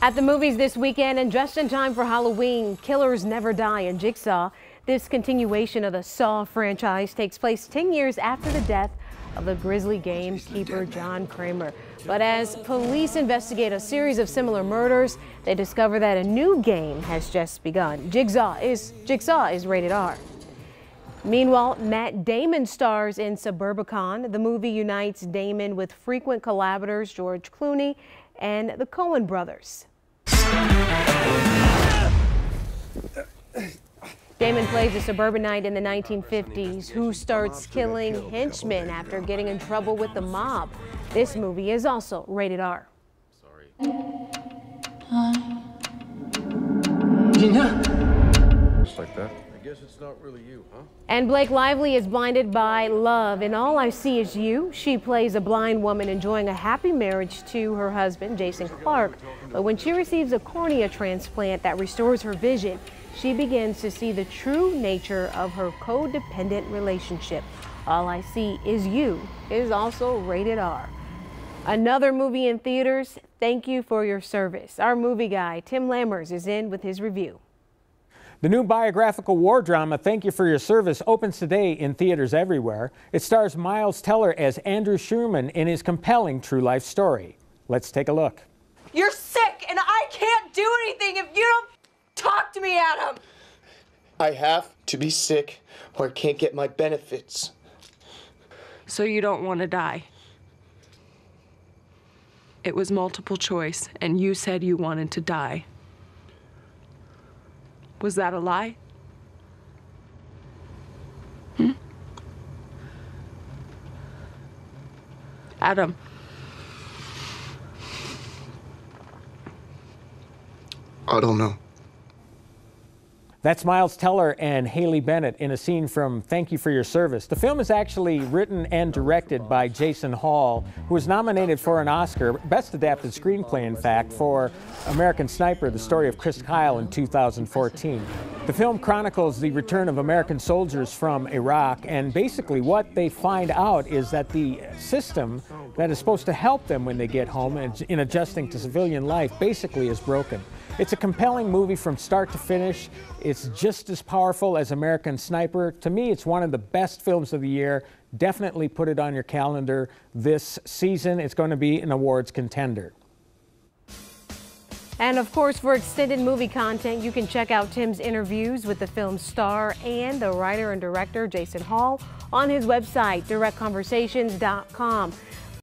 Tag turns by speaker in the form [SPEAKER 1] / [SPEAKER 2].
[SPEAKER 1] At the movies this weekend and just in time for Halloween, Killers Never Die in Jigsaw. This continuation of the Saw franchise takes place 10 years after the death of the grisly gamekeeper John Kramer. But as police investigate a series of similar murders, they discover that a new game has just begun. Jigsaw is Jigsaw is rated R. Meanwhile, Matt Damon stars in Suburbicon. The movie unites Damon with frequent collaborators George Clooney and the Coen brothers. Damon plays a suburbanite in the 1950s who starts killing henchmen after getting in trouble with the mob. This movie is also rated R.
[SPEAKER 2] Sorry.
[SPEAKER 3] Just like that.
[SPEAKER 2] I guess it's not really you, huh?
[SPEAKER 1] And Blake Lively is blinded by love, and all I see is you. She plays a blind woman enjoying a happy marriage to her husband, Jason Clarke. But when she receives a cornea transplant that restores her vision, she begins to see the true nature of her codependent relationship. All I See Is You is also rated R. Another movie in theaters, thank you for your service. Our movie guy, Tim Lammers, is in with his review.
[SPEAKER 4] The new biographical war drama, Thank You for Your Service, opens today in theaters everywhere. It stars Miles Teller as Andrew Schumann in his compelling true life story. Let's take a look.
[SPEAKER 5] You're sick, and I can't do anything if you don't talk to me, Adam.
[SPEAKER 6] I have to be sick or I can't get my benefits.
[SPEAKER 5] So you don't want to die? It was multiple choice, and you said you wanted to die. Was that a lie? Hmm? Adam.
[SPEAKER 6] I don't know.
[SPEAKER 4] That's Miles Teller and Haley Bennett in a scene from Thank You for Your Service. The film is actually written and directed by Jason Hall, who was nominated for an Oscar, Best Adapted Screenplay, in fact, for American Sniper, the story of Chris Kyle in 2014. The film chronicles the return of American soldiers from Iraq, and basically what they find out is that the system that is supposed to help them when they get home and in adjusting to civilian life basically is broken. It's a compelling movie from start to finish. It's just as powerful as American Sniper. To me, it's one of the best films of the year. Definitely put it on your calendar this season. It's going to be an awards contender.
[SPEAKER 1] And of course, for extended movie content, you can check out Tim's interviews with the film's star and the writer and director, Jason Hall, on his website, directconversations.com.